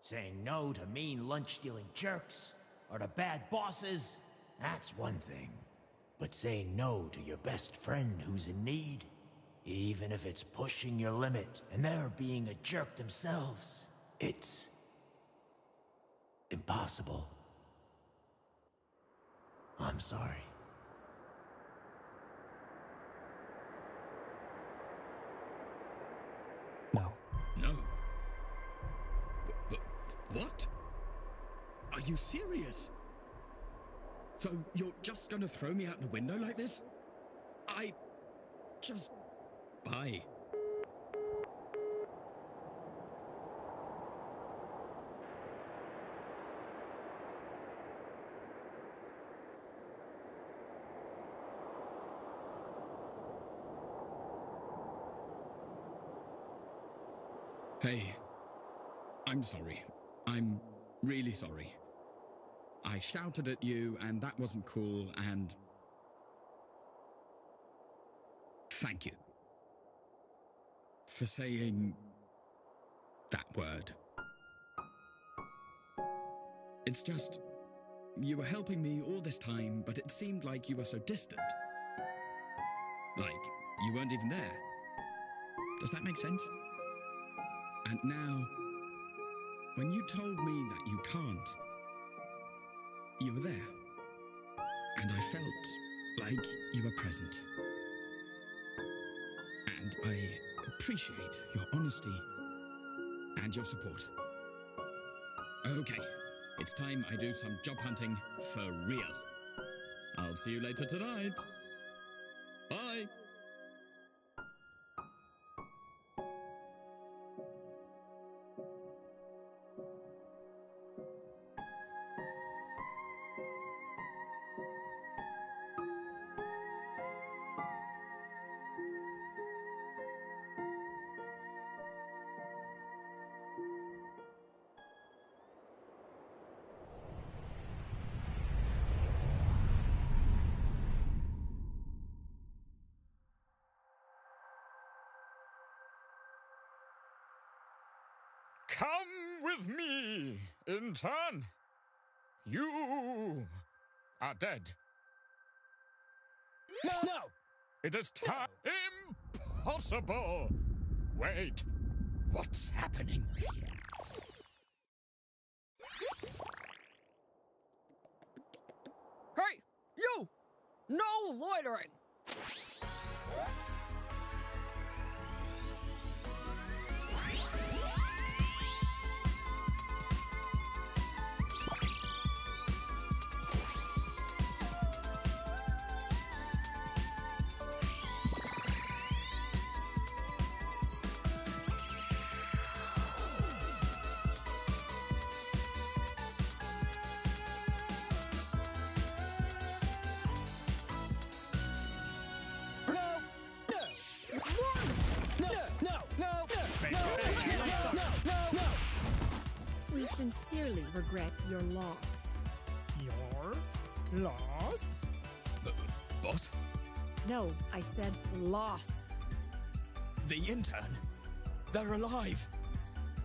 Saying no to mean lunch stealing jerks or to bad bosses, that's one thing. But saying no to your best friend who's in need, even if it's pushing your limit and they're being a jerk themselves, it's impossible. I'm sorry. No. No. But, but what? Are you serious? So you're just gonna throw me out the window like this? I just bye. Hey, I'm sorry. I'm really sorry. I shouted at you, and that wasn't cool, and. Thank you. For saying. that word. It's just. You were helping me all this time, but it seemed like you were so distant. Like, you weren't even there. Does that make sense? And now, when you told me that you can't, you were there. And I felt like you were present. And I appreciate your honesty and your support. Okay, it's time I do some job hunting for real. I'll see you later tonight. Bye. Intern. You are dead. No, no! It is time. Impossible! Wait. What's happening? Hey, you! No loitering! No, I said loss. The intern? They're alive.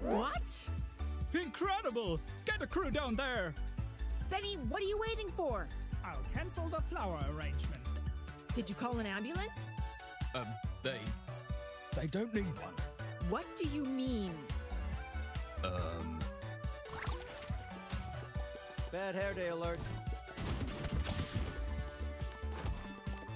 What? Incredible! Get a crew down there! Benny, what are you waiting for? I'll cancel the flower arrangement. Did you call an ambulance? Um, they. They don't need one. What do you mean? Um. Bad hair day alert.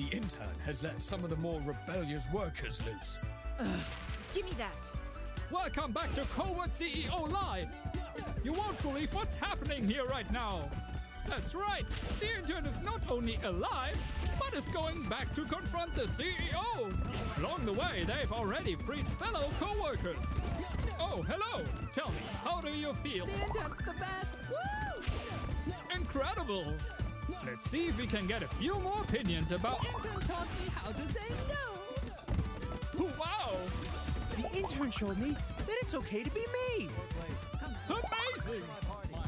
the, the intern has let some of the more rebellious workers loose. Give me that. Welcome back to Covert CEO Live! You won't believe what's happening here right now! That's right, the intern is not only alive, but is going back to confront the CEO! Along the way, they've already freed fellow co-workers! Oh, hello! Tell me, how do you feel? The intern's the best! Woo! Incredible! Let's see if we can get a few more opinions about. The intern taught me how to say no! Wow! The intern showed me that it's okay to be me. Amazing!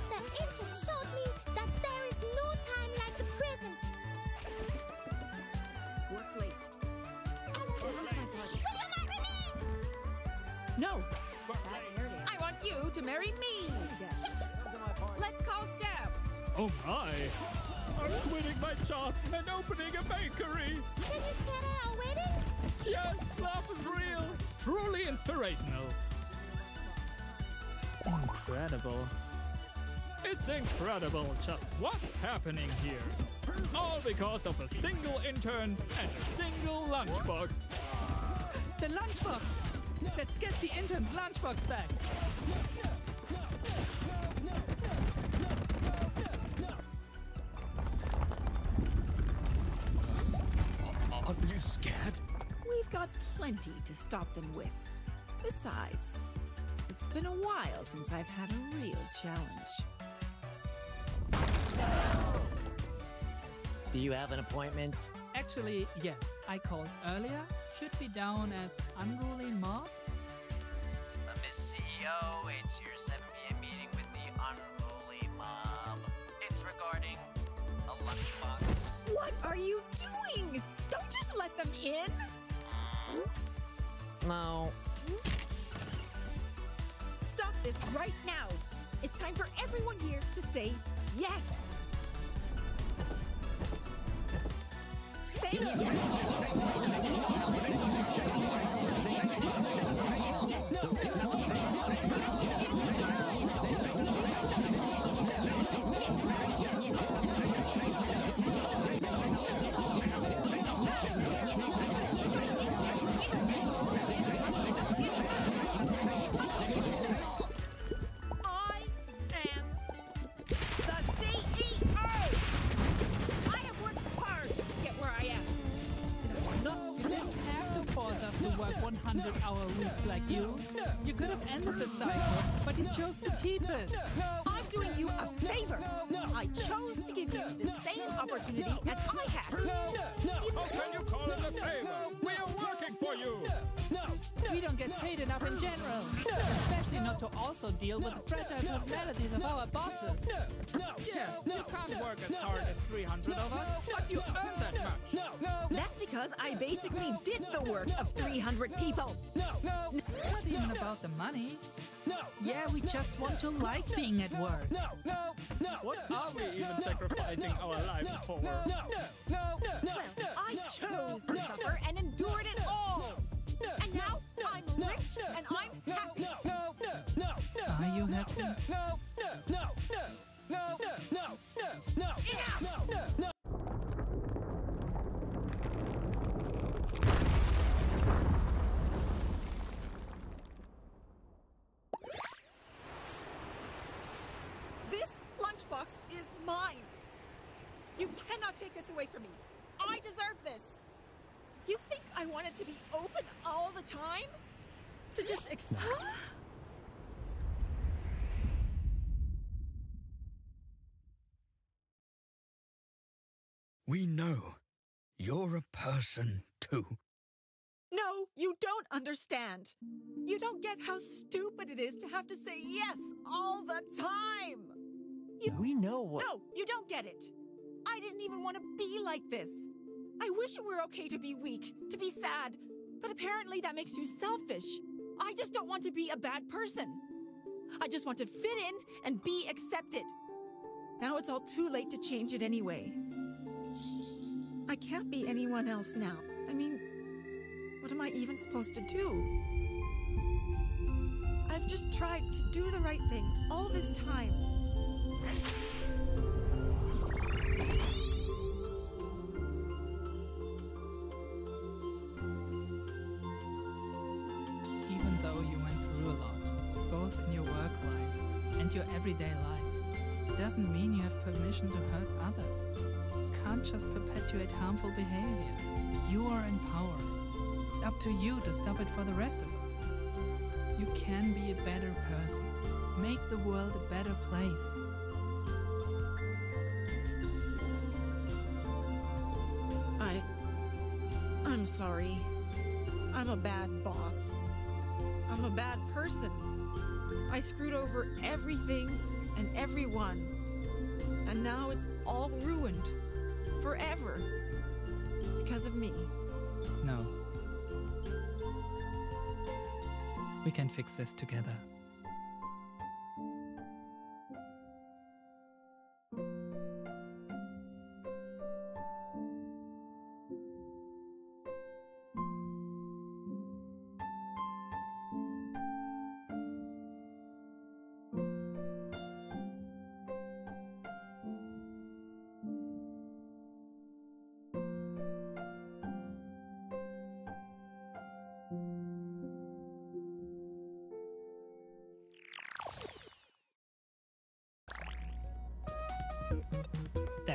The intern showed me that there is no time like the present. Work late. Will you marry me? No. I want you to marry me. Let's call Steph. Oh my! I'm quitting my job and opening a bakery! Can you tell her our wedding? Yes, love is real! Truly inspirational! Incredible. It's incredible just what's happening here. All because of a single intern and a single lunchbox. The lunchbox! Let's get the intern's lunchbox back! Aren't you scared? We've got plenty to stop them with. Besides, it's been a while since I've had a real challenge. Do you have an appointment? Actually, yes. I called earlier. Should be down as Unruly Mob. Uh, Miss CEO, it's your 7 p.m. meeting with the Unruly Mob. It's regarding a lunchbox. What are you doing? Don't let them in. No. Stop this right now. It's time for everyone here to say yes. Say yes. Opportunity as I had. How can you call it a favor? We are working for you. No, We don't get paid enough in general, especially not to also deal with the fragile personalities of our bosses. No, no, yeah, you can't work as hard as 300 of us, but you earn that much. No, That's because I basically did the work of 300 people. No, no. not even about the money. Yeah, we just want to like being at work. What are we even sacrificing our lives for? Well, I chose to suffer and endured it all. And now I'm rich and I'm happy. Are you happy? This lunchbox is mine. You cannot take this away from me. I deserve this. You think I want it to be open all the time? To just ex- We know you're a person too. No, you don't understand. You don't get how stupid it is to have to say yes all the time. You, We know what. No, you don't get it. I didn't even want to be like this. I wish it were okay to be weak, to be sad, but apparently that makes you selfish. I just don't want to be a bad person. I just want to fit in and be accepted. Now it's all too late to change it anyway. I can't be anyone else now. I mean, what am I even supposed to do? I've just tried to do the right thing all this time. Everyday life, doesn't mean you have permission to hurt others. Can't just perpetuate harmful behavior. You are in power. It's up to you to stop it for the rest of us. You can be a better person. Make the world a better place. I. I'm sorry. I'm a bad boss. I'm a bad person. I screwed over everything and everyone. And now it's all ruined. Forever. Because of me. No. We can fix this together.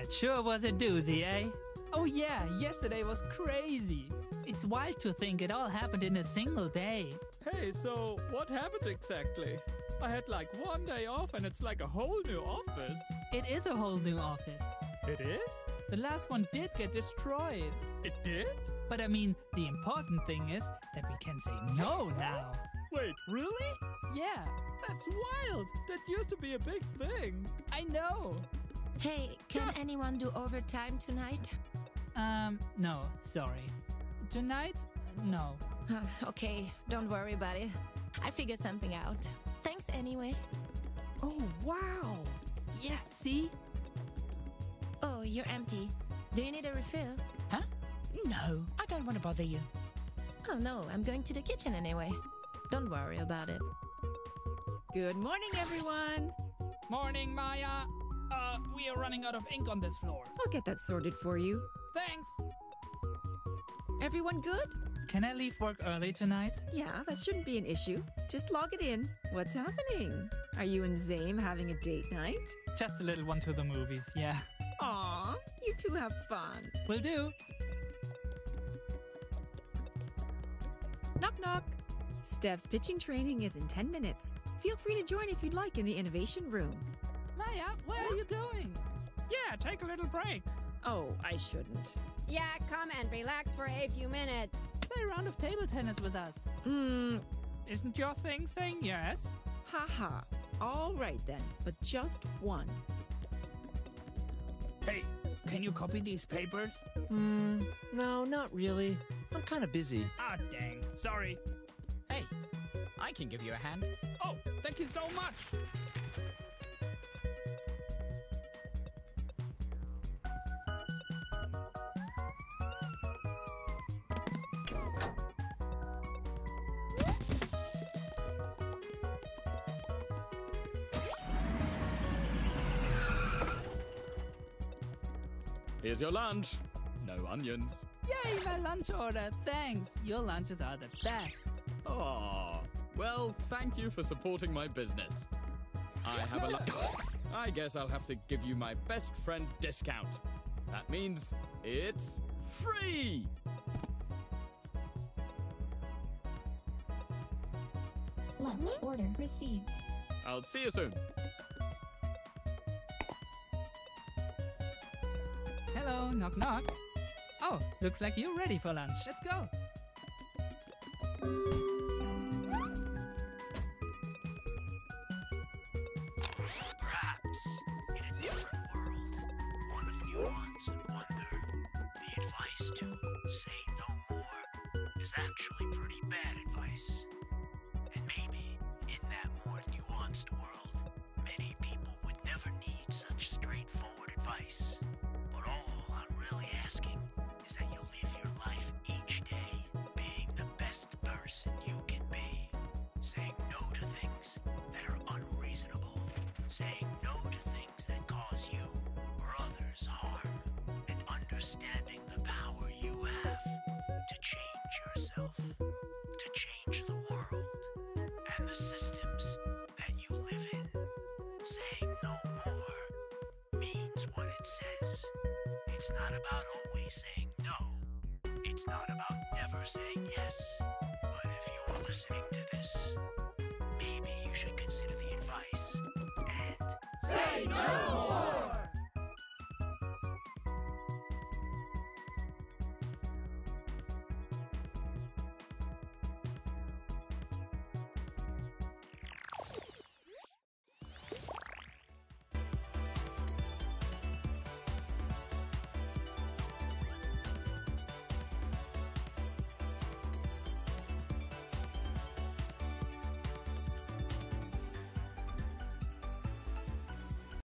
That sure was a doozy, eh? Oh yeah, yesterday was crazy. It's wild to think it all happened in a single day. Hey, so what happened exactly? I had like one day off and it's like a whole new office. It is a whole new office. It is? The last one did get destroyed. It did? But I mean, the important thing is that we can say no now. Wait, really? Yeah, That's wild! That used to be a big thing. I know. Hey, can anyone do overtime tonight? Um, no, sorry. Tonight, no. okay, don't worry about it. I figured something out. Thanks anyway. Oh, wow. Yeah, see? Oh, you're empty. Do you need a refill? Huh? No, I don't want to bother you. Oh no, I'm going to the kitchen anyway. Don't worry about it. Good morning, everyone. Morning, Maya. Uh, we are running out of ink on this floor. I'll get that sorted for you. Thanks. Everyone good? Can I leave work early tonight? Yeah, that shouldn't be an issue. Just log it in. What's happening? Are you and Zame having a date night? Just a little one to the movies, yeah. Aw, you two have fun. Will do. Knock knock. Steph's pitching training is in 10 minutes. Feel free to join if you'd like in the innovation room. Maya, where are you going? Yeah, take a little break. Oh, I shouldn't. Yeah, come and relax for a few minutes. Play a round of table tennis with us. Hmm, Isn't your thing saying yes? haha. All right then, but just one. Hey, can you copy these papers? Hmm, no, not really. I'm kind of busy. Ah, dang. Sorry. Hey, I can give you a hand. Oh, thank you so much. Here's your lunch. No onions. Yay, my lunch order. Thanks. Your lunches are the best. Oh, well, thank you for supporting my business. I have a lunch. I guess I'll have to give you my best friend discount. That means it's free. Lunch order received. I'll see you soon. Knock knock. Oh, looks like you're ready for lunch. Let's go.